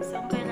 pop. Ayan,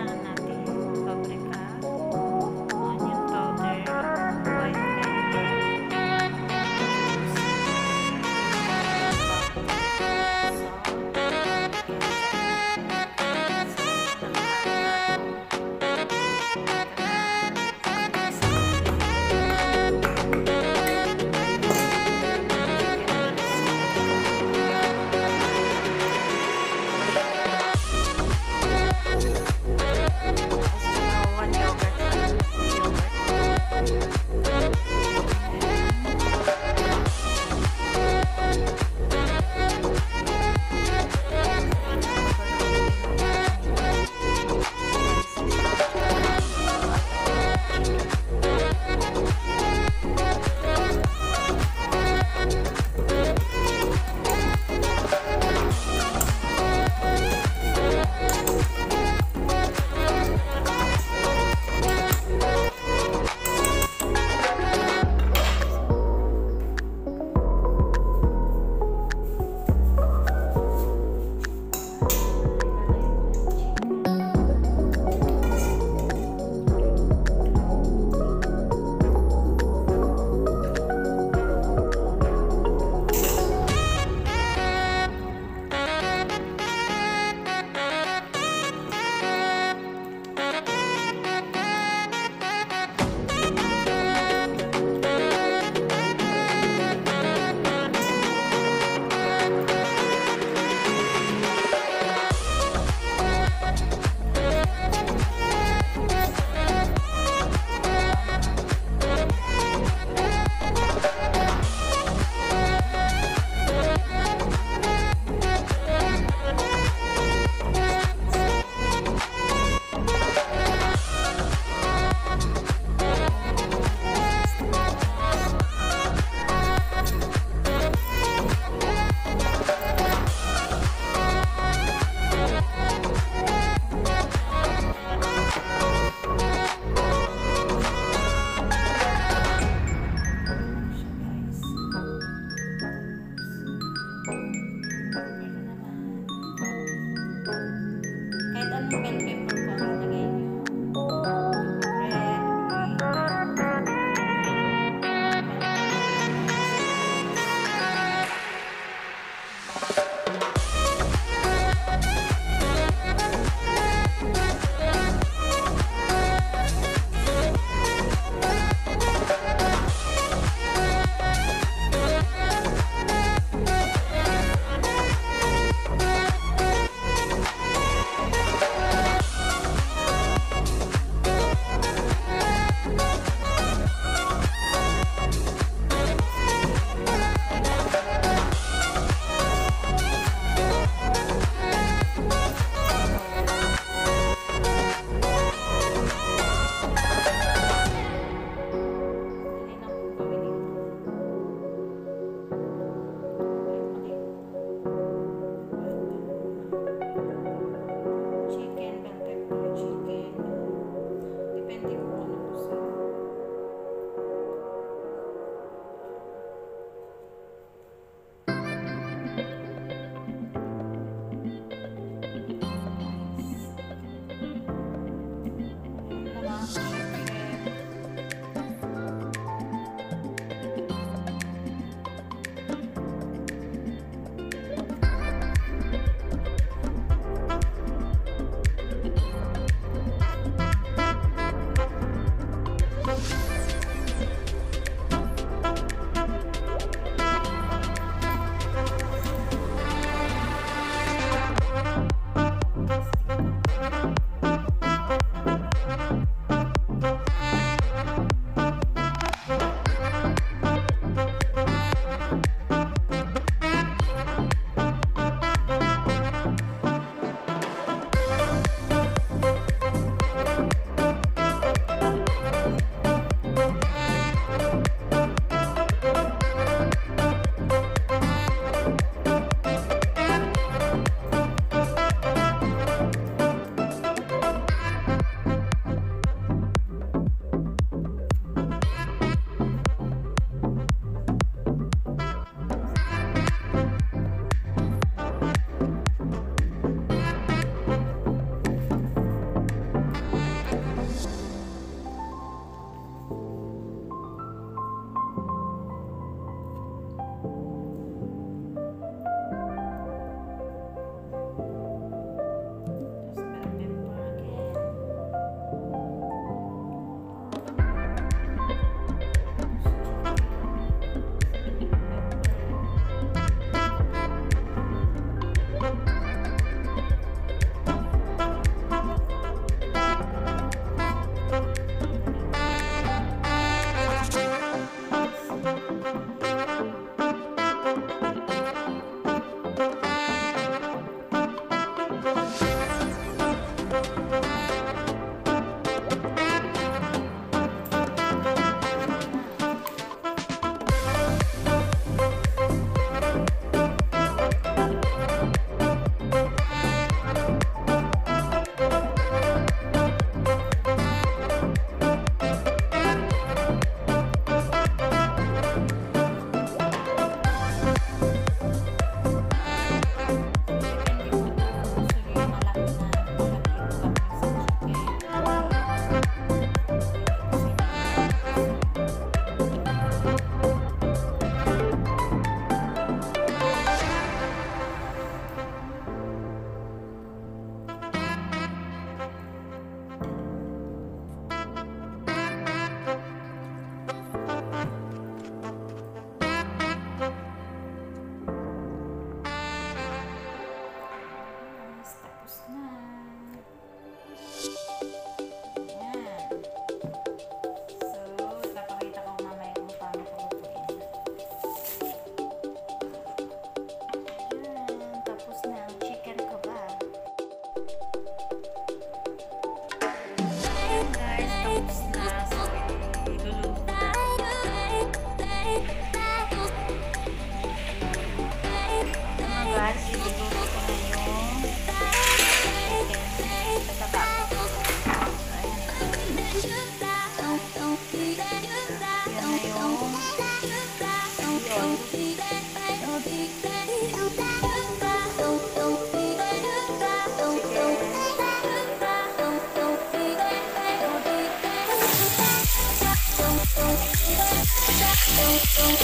Kung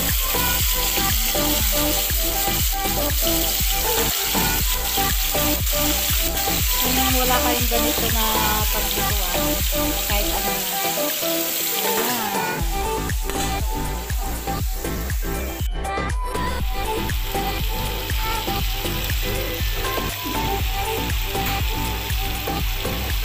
wala kayong ganito na pagbutuan, kahit ano na. Ayan.